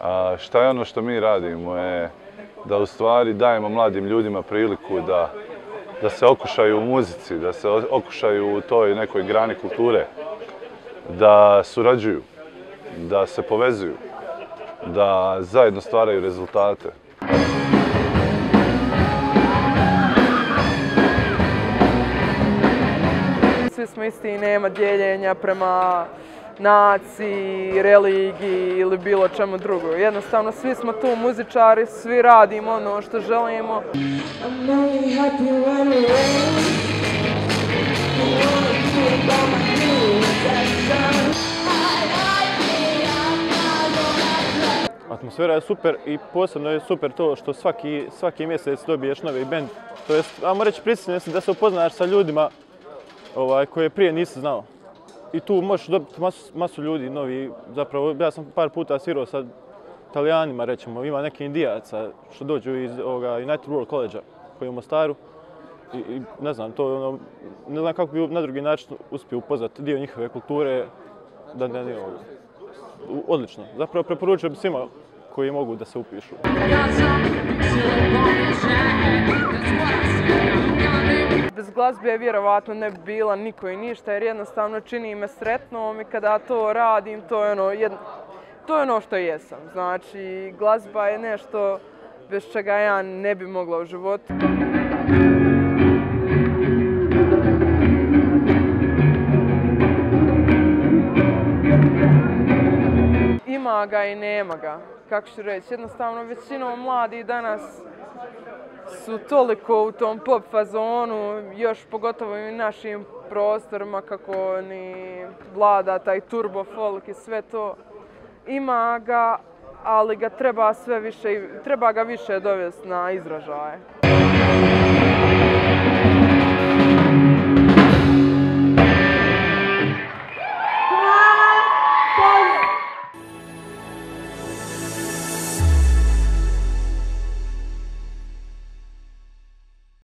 A šta je ono što mi radimo je da u stvari dajemo mladim ljudima priliku da, da se okušaju u muzici, da se okušaju u toj nekoj grani kulture, da surađuju, da se povezuju, da zajedno stvaraju rezultate. Svi smo isti i nema dijeljenja prema naciji, religiji ili bilo čemu drugo. Jednostavno svi smo tu muzičari, svi radimo ono što želimo. Atmosfera je super i posebno je super to što svaki, svaki mjesec dobiješ novi band. To jest, ajmo reći, prisiljen da se upoznaš sa ljudima ovaj, koje prije nisi znao i tu možeš dobiti masu, masu ljudi novi. Zapravo, ja sam par puta svirao sa italijanima, rećemo, ima neki indijaca što dođu iz ovoga United World College-a koji je u Mostaru. I, I, ne znam, to ono, ne znam kako bi na drugi način uspio upoznati dio njihove kulture, da ne, ne, ovdje. Odlično. Zapravo preporučujem svima koji mogu da se upišu. Ja sam glazbe vjerovatno ne bi bila niko i ništa jer jednostavno čini me sretnom i kada to radim to je ono, jedno, to je ono što jesam. Znači glazba je nešto bez čega ja ne bi mogla u životu. Ima ga i nema ga, kako ću reći. Jednostavno većinom mladi danas su toliko u tom pop fazonu, još pogotovo i našim prostorima kako ni vlada taj turbo folk i sve to. Ima ga, ali ga treba sve više, treba ga više dovesti na izražaje.